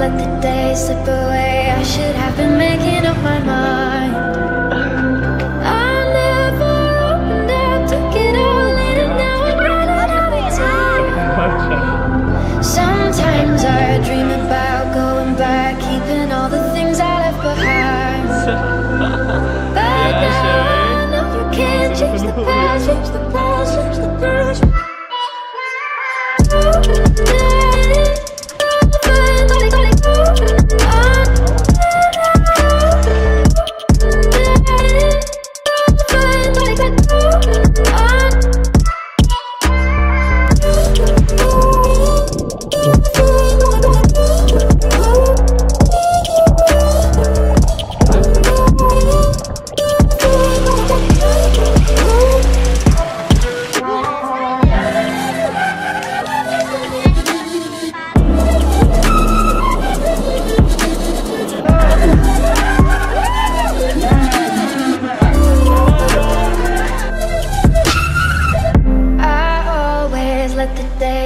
let the days slip away. I should have been making up my mind.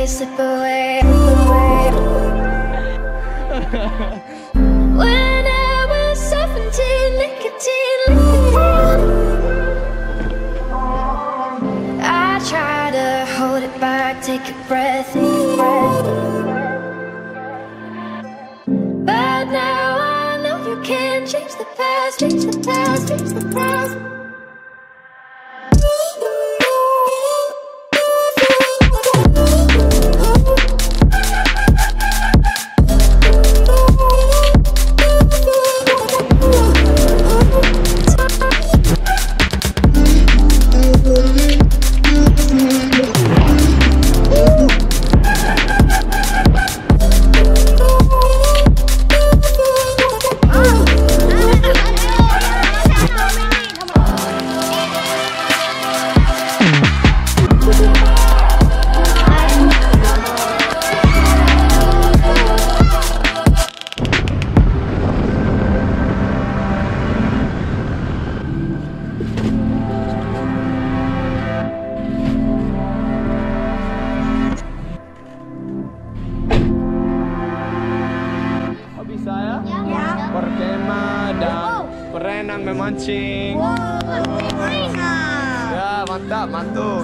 Slip away. when I was 17, nicotine. I try to hold it back, take a breath, take a breath. But now I know you can't change the past, change the past, change the past. berenang memancing. Wow, berenang. Ya, mantap, mantul.